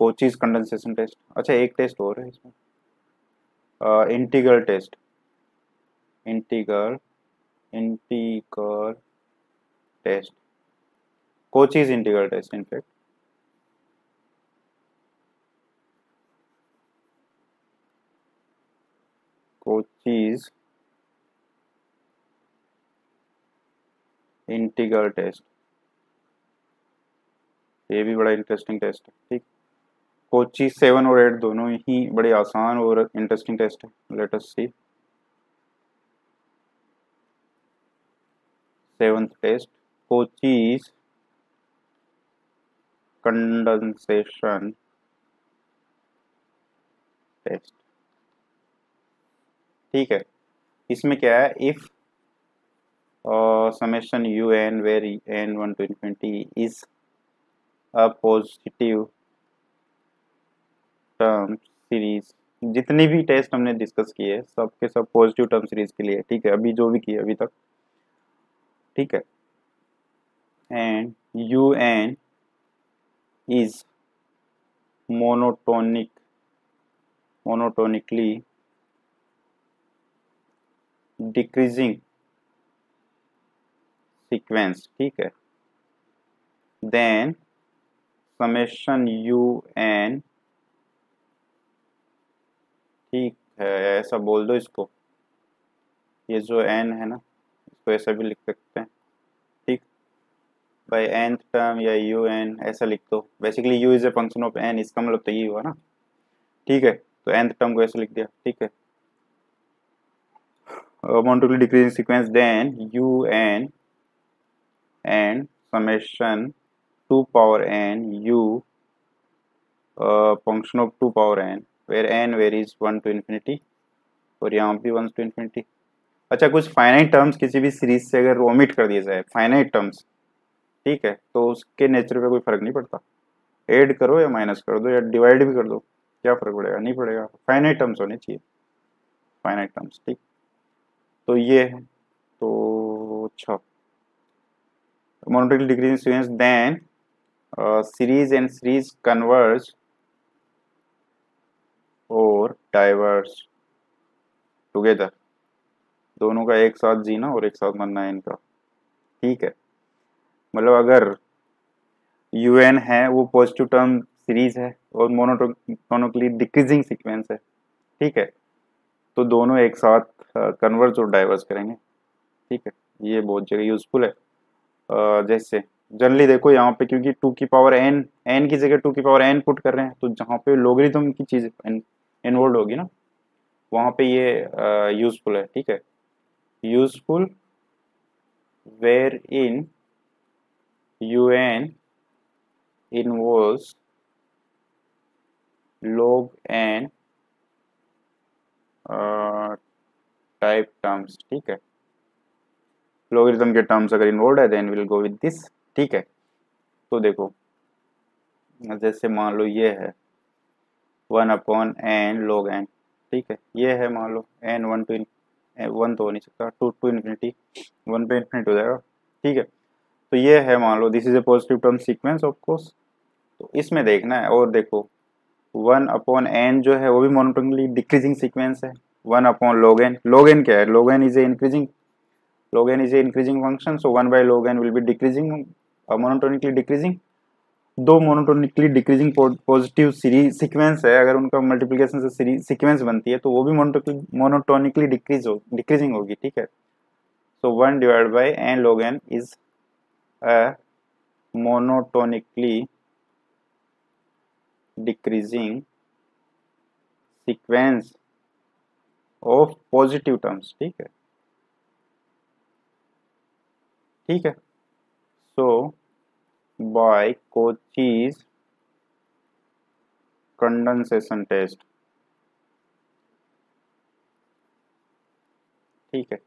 कोचीज condensation test अच्छा एक test और है इसमें। Integral test integral integral test Cauchy's integral test in fact Cauchy's integral test ये भी बड़ा इंटरेस्टिंग टेस्ट है, ठीक? कोची सेवन और एट दोनों ही बड़े आसान और इंटरेस्टिंग टेस्ट है। Let us see seventh test Cauchy's condensation test ठीक है। इसमें क्या है? If summation u n, where n 1 to infinity is a positive term series जितनी भी टेस्ट हमने डिस्कस किए सब के सब पॉजिटिव टर्म सीरीज़ के लिए, ठीक है? अभी जो भी किए अभी तक। ठीक है? And U N is monotonic monotonically decreasing sequence ठीक है? देन समेशन यू एन ठीक है ऐसा बोल दो इसको। ये जो एन है ना इसको ऐसा भी लिख सकते हैं। ठीक? बाई एंथ टर्म या यू एन ऐसा लिख दो। Basically U is a function of N इसका मतलब तो ये हुआ ना। ठीक है? तो एंथ टर्म को ऐसे लिख दिया। ठीक है? Monotonely decreasing sequence then U N and summation 2 power n u uh, function of 2 power n where n varies 1 to infinity और यहाँ भी 1 to infinity अच्छा कुछ फाइनाइट टर्म्स किसी भी सीरीज़ से अगर ओमिट कर दिया जाए फाइनाइट टर्म्स ठीक है तो उसके नेचर पे कोई फ़र्क नहीं पड़ता। ऐड करो या माइनस कर दो या डिवाइड भी कर दो क्या फ़र्क पड़ेगा? नहीं पड़ेगा। फाइनाइट टर्म्स होने चाहिए। फाइनाइट टर्म्स ठीक। तो ये है। तो अच्छा। Monotonically decreasing sequence then uh, series and और डाइवर्स टुगेदर दोनों का एक साथ जीना और एक साथ मरना है इनका। ठीक है? मतलब अगर यू एन है, वो पॉजिटिव टर्म सीरीज़ है और मोनोटोनिकली डिक्रीजिंग सीक्वेंस है। ठीक है? तो दोनों एक साथ कन्वर्ज और डाइवर्स करेंगे। ठीक है? ये बहुत जगह यूजफुल है। जैसे जनरली देखो यहाँ पे क्योंकि टू की पावर एन एन की जगह टू की पावर एन पुट कर रहे हैं तो जहाँ पे लोगरिथम की चीज़ इन्वॉल्व होगी ना, वहाँ पे ये यूजफुल है, ठीक है? Useful where in U N involves log n type terms ठीक है? लोगरिथम के टर्म्स अगर इन्वॉल्व है then will go with this ठीक है? तो देखो, जैसे मान लो ये है one upon N log N ठीक है? ये है मान लो एन वन टू वन तो हो नहीं सकता टू टू इन्फिनिटी वन पे इन्फिनिटी हो जाएगा, ठीक है? तो ये है मान लो this is a positive term sequence of course तो इसमें देखना है, और देखो वन अपॉन एन जो है, वो भी मोनोटोनली डिक्रीजिंग सीक्वेंस है। One upon log N log N क्या है? Log N is a increasing log n is a increasing function, so 1 by log n will be decreasing uh, monotonically decreasing. दो monotonically decreasing positive series sequence है अगर उनका multiplication से series sequence बनती है तो वो भी मोनोटोनिकली डिक्रीज हो डिक्रीजिंग होगी ठीक है? So one divide by N log N is a monotonically decreasing sequence of positive terms ठीक है? ठीक है? So by Cauchy's condensation test. ठीक है।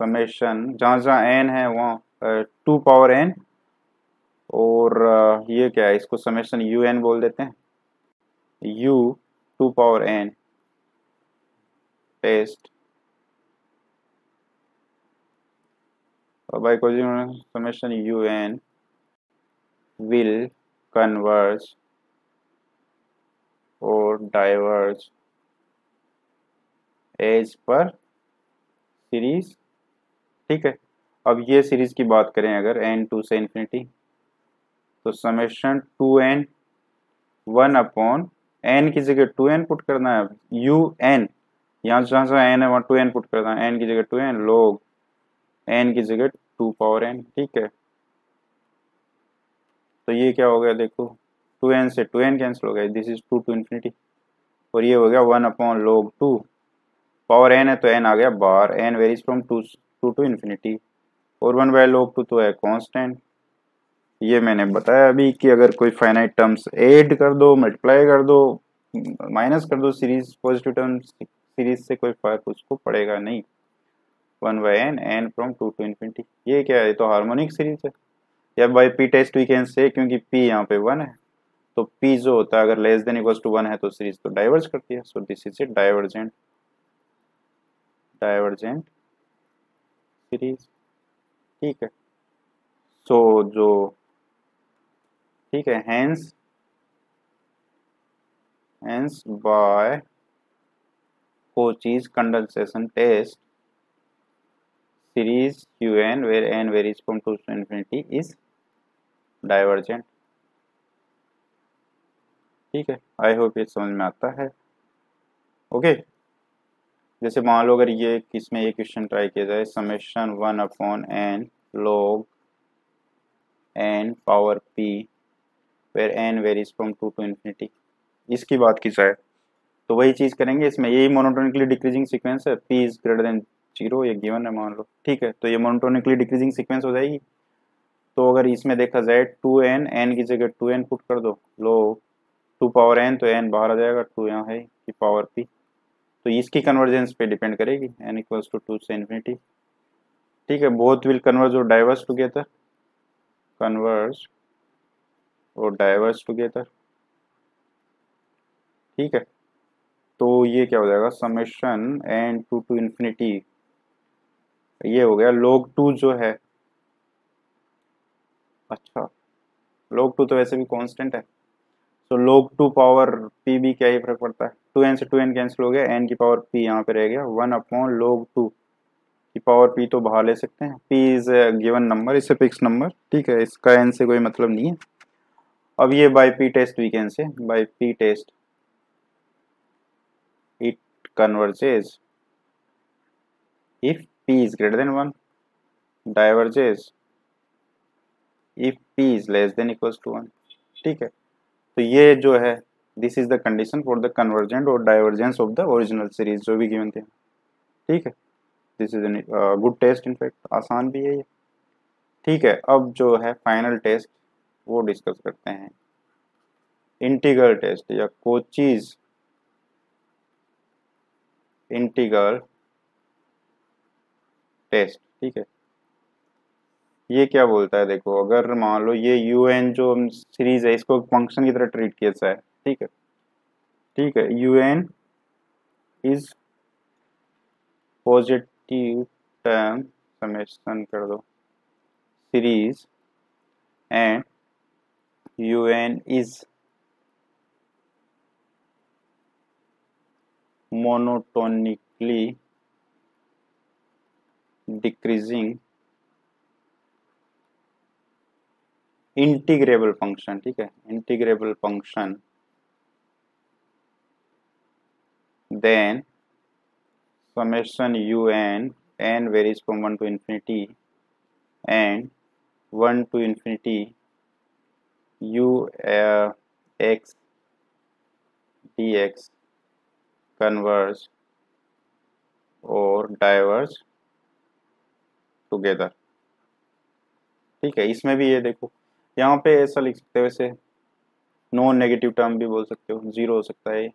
समेशन, जहाँ जहाँ एन है, वहाँ टू पावर एन और ये क्या है, इसको समेशन यू एन बोल देते हैं। U two power N test. By causing summation un will converge और डाइवर्ज एज पर सीरीज़ ठीक है? अब ये सीरीज़ की बात करें अगर एन टू से इन्फिनिटी तो summation two N one upon N की जगह टू एन पुट करना है। यू एन यहाँ जहाँ से एन है, वहाँ टू एन पुट करना है। एन की जगह टू एन लोग एन की जगह टू पावर एन ठीक है? तो ये क्या हो गया देखो, टू एन से टू एन कैंसिल हो गया this is two to infinity और ये हो गया one upon log two power N है तो एन आ गया बार N varies from two to to infinity और वन बाय लोग टू तो है कॉन्स्टेंट ये मैंने बताया अभी कि अगर कोई फाइनाइट टर्म्स ऐड कर दो मल्टीप्लाई कर दो माइनस कर दो सीरीज़ पॉजिटिव टर्म्स सीरीज़ से कोई फ़र्क उसको पड़ेगा नहीं। One by N N from two to infinity. ये क्या है? तो हार्मोनिक सीरीज़ है। या by P test we can say क्योंकि पी यहाँ पे वन है। तो पी जो होता है अगर less than equals to one है तो सीरीज़ तो डाइवर्ज करती है। So this is a divergent divergent series ठीक है। सो so, जो ठीक है hence hence by Cauchy's condensation test series un where n varies from 2 to infinity is divergent. ठीक है आई होप ये समझ में आता है। ओके जैसे मान लो अगर ये किसमें ये क्वेश्चन ट्राई किया जाए summation one upon N log N power P where N varies from two to infinity इसकी बात की जाए तो वही चीज़ करेंगे, इसमें यही मोनोटोनिकली डिक्रीजिंग सीक्वेंस है P is greater than zero ये गिवन है मान लो। ठीक है तो ये मोनोटोनिकली डिक्रीजिंग सीक्वेंस हो जाएगी। तो अगर इसमें देखा जाए टू एन एन की जगह टू एन पुट कर दो। लो टू पावर एन तो एन बाहर आ जाएगा टू यहाँ है कि पावर पी तो इसकी कन्वर्जेंस पे डिपेंड करेगी एन इक्वल्स टू टू से इन्फिनिटी ठीक है बोथ विल कन्वर्ज और डाइवर्स टुगेदर कन्वर्ज और डाइवर्स टुगेदर ठीक है तो ये क्या हो जाएगा summation N two to infinity ये हो गया लोग टू जो है। अच्छा लॉग टू तो वैसे भी कांस्टेंट है। तो लॉग टू पावर पी भी क्या ही फ़र्क पड़ता है? टू एन से टू एन कैंसिल हो गया एन की पावर पी यहाँ पे रह गया। वन अपॉन लॉग टू की पावर पी तो बाहर ले सकते हैं। पी इज़ गिवन नंबर इसे फिक्स नंबर ठीक है? इसका एन से कोई मतलब नहीं है। अब ये by P test we can say by P test converges if p is greater than 1 diverges if p is less than equals to 1 ठीक है? तो ये जो है this is the condition for the convergent और divergence of the original series जो भी given थे। ठीक है? This is good test in fact आसान भी है ये। ठीक है? अब जो है फाइनल टेस्ट वो डिस्कस करते हैं। इंटीग्रल टेस्ट या कोचीज़ इंटीग्रल टेस्ट, ठीक है। ये क्या बोलता है, देखो, अगर मान लो ये यू एन जो सीरीज़ है, इसको फ़ंक्शन की तरह ट्रीट किया जाए, ठीक है। ठीक है u n is positive term summation कर दो सीरीज़ एंड यू एन इज़ monotonically डिक्रीजिंग इंटीग्रेबल फ़ंक्शन ठीक है? Integrable function then summation u n n varies from one to infinity and one to infinity u x d x converse और diverse together ठीक है इसमें भी ये देखो यहाँ पे ऐसा लिख सकते हो वैसे नॉन नेगेटिव टर्म भी बोल सकते हो ज़ीरो हो सकता है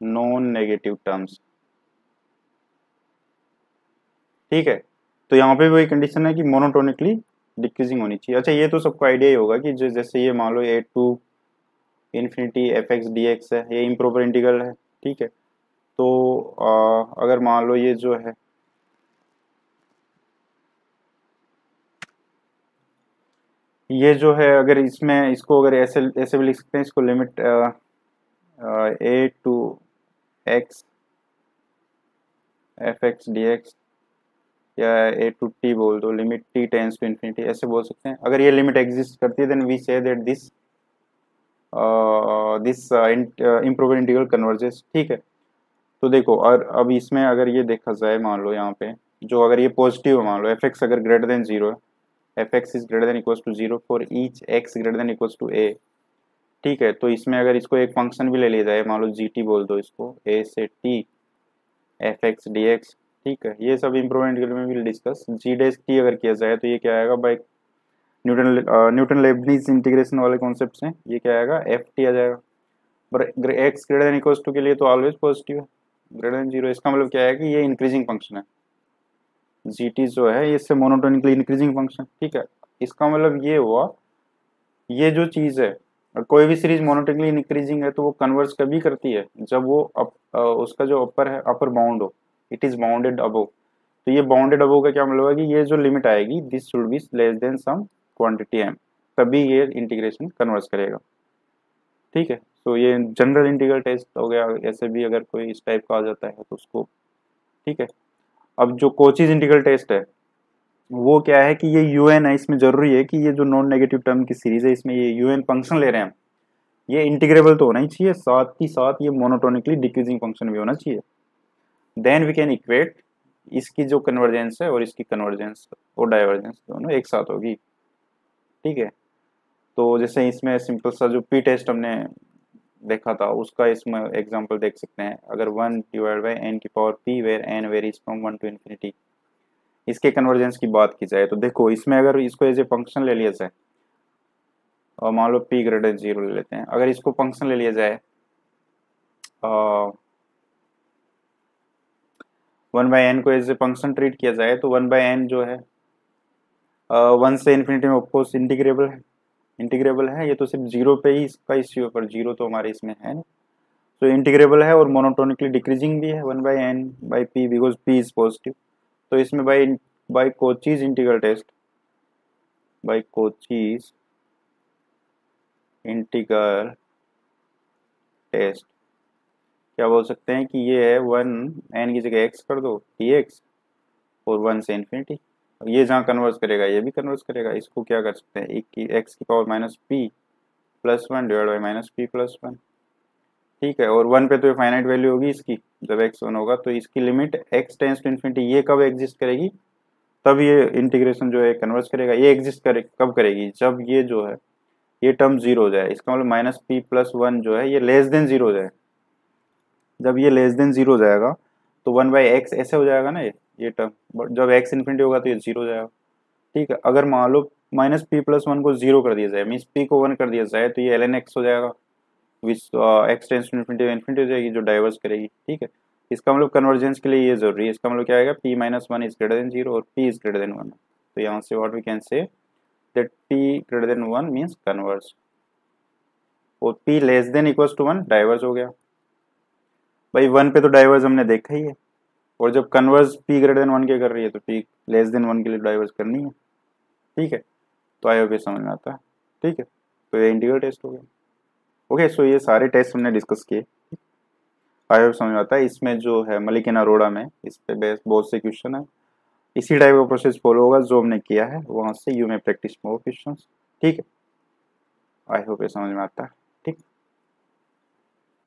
नॉन नेगेटिव टर्म्स ठीक है तो यहाँ पे वही कंडीशन है कि मोनोटोनिकली डिक्रीजिंग होनी चाहिए। अच्छा ये तो सबको आइडिया ही होगा कि जो जैसे ये मान लो a to infinity f x d x है ये इम्प्रोपर इंटीग्रल है ठीक है। तो आ, अगर मान लो ये जो है ये जो है, अगर इसमें इसको अगर ऐसे ऐसे भी लिख सकते हैं, इसको limit a to x f x d x या ए टू टी बोल दो limit t tends to infinity ऐसे बोल सकते हैं। अगर ये लिमिट एग्जिस्ट करती है then we say that this this improper integral converges ठीक है। तो देखो, और अब इसमें अगर ये देखा जाए, मान लो यहाँ पे, जो अगर ये पॉजिटिव है, मान लो एफ़ एक्स अगर ग्रेटर देन ज़ीरो है f x is greater than to zero for each x greater than equals to a ठीक है तो इसमें अगर इसको एक फ़ंक्शन भी ले लिया जाए, मान लो जी टी बोल दो इसको ए से T F X D X ठीक है, ये सब इम्प्रूवमेंट में विल डिस्कस जी डेस टी अगर किया जाए तो ये क्या आएगा by Newton Newton Leibniz integration वाले कॉन्सेप्ट से ये क्या आएगा एफ़ टी आ जाएगा. पर x greater than equals to के लिए तो ऑलवेज पॉजिटिव है ग्रेटर देन ज़ीरो इसका मतलब क्या है कि ये इंक्रीजिंग फ़ंक्शन है. जी टी जो है इससे मोनोटोनिकली इंक्रीजिंग फ़ंक्शन ठीक है? इसका मतलब ये हुआ ये जो चीज़ है कोई भी सीरीज़ मोनोटोनिकली इंक्रीजिंग है तो वो कन्वर्स कभी करती है जब वो अप, उसका जो अपर है अपर बाउंड हो। इट इज़ बाउंडेड अबो तो ये बाउंडेड अबो का क्या मतलब है कि ये जो लिमिट आएगी this should be less than some quantity m तभी ये इंटीग्रेशन कन्वर्स करेगा। ठीक है? तो ये जनरल इंटीग्रल टेस्ट हो गया ऐसे भी अगर कोई इस टाइप का आ जाता है तो उसको ठीक है? अब जो कोचिज इंटीग्रल टेस्ट है, वो क्या है कि ये यू एन है, इसमें ज़रूरी है कि ये जो नॉन नेगेटिव टर्म की सीरीज़ है, इसमें ये यू एन फ़ंक्शन ले रहे हैं ये इंटीग्रेबल तो होना ही चाहिए, साथ ही साथ ये मोनोटोनिकली डिक्रीजिंग फ़ंक्शन भी होना चाहिए। देन वी कैन इक्वेट इसकी जो कन्वर्जेंस है और इसकी कन्वर्जेंस और डाइवर्जेंस दोनों एक साथ होगी। ठीक है? तो जैसे इसमें सिंपल सा जो पी टेस्ट हमने देखा था, उसका इसमें एग्जांपल देख सकते हैं। अगर वन डिवाइड बाई एन की power p where n varies from one to infinity इसके कन्वर्जेंस की बात की जाए तो देखो, इसमें अगर इसको एज ए फ़ंक्शन ले लिया जाए, और मान लो पी ग्रेटर ज़ीरो ले लेते हैं, अगर इसको फ़ंक्शन ले लिया जाए वन बाई एन को एज ए फ़ंक्शन ट्रीट किया जाए तो वन बाई एन जो है वन से इन्फिनिटी में ऑफकोर्स इंटीग्रेबल है। इंटीग्रेबल है, ये तो सिर्फ़ ज़ीरो पे ही इसका इश्यू है, पर ज़ीरो तो हमारे इसमें है नहीं। तो इंटीग्रेबल है और मोनोटोनिकली डिक्रीजिंग भी है, one by n by p, because p is positive. तो इसमें by by Cauchy's integral test by Cauchy's integral test, क्या बोल सकते हैं कि ये है वन, एन की जगह एक्स कर दो टी एक्स, और वन से इन्फिनिटी। ये जहाँ कन्वर्स करेगा, ये भी कन्वर्स करेगा, इसको क्या कर सकते हैं? एक की एक्स की power minus p plus one divide by minus p plus one ठीक है, और वन पे तो ये फाइनाइट वैल्यू होगी इसकी, जब एक्स वन होगा तो इसकी limit x tends to infinity ये कब एग्जिस्ट करेगी? तब ये इंटीग्रेशन जो है कन्वर्स करेगा, ये एग्जिस्ट करे, कब करेगी? जब ये जो है, ये टर्म ज़ीरो हो जाए, इसका मतलब माइनस पी प्लस वन जो है, ये लेस देन ज़ीरो हो जाए। जब ये लेस देन ज़ीरो हो जाएगा तो वन बाई एक्स ऐसे हो जाएगा ना ये? ये टर्म बट जब एक्स इन्फिनिटी होगा तो ये ज़ीरो जाएगा। ठीक है, अगर मान लो माइनस पी प्लस वन को ज़ीरो कर दिया जाए मीन्स पी को वन कर दिया जाए तो ये एल एन एक्स हो जाएगा which x tends to infinity infinity हो जाएगी, जो डाइवर्स करेगी। ठीक है, इसका मतलब कन्वर्जेंस के लिए ये ज़रूरी है। इसका मतलब क्या आएगा? P minus one is greater than zero और p is greater than one तो यहाँ से what we can say that p greater than one means converse और p less than equals to one diverse हो गया। भाई वन पे तो डाइवर्स हमने देखा ही है। और जब converse p greater than one के कर रही है तो पी लेस देन वन के लिए डाइवर्स करनी है। ठीक है? तो आई होप ये समझ में आता है। ठीक है? तो ये इंटीग्रल टेस्ट हो गया। ओके सो ये सारे टेस्ट हमने डिस्कस किए। आई होप समझ में आता है। इसमें जो है मलिकिन अरोड़ा में, इस पे बेस बहुत से क्वेश्चन है। इसी टाइप का प्रोसेस फॉलो होगा, जो हमने किया है, वहाँ से यू में प्रैक्टिस मोर क्वेश्चन ठीक है? आई होप ये समझ में आता है।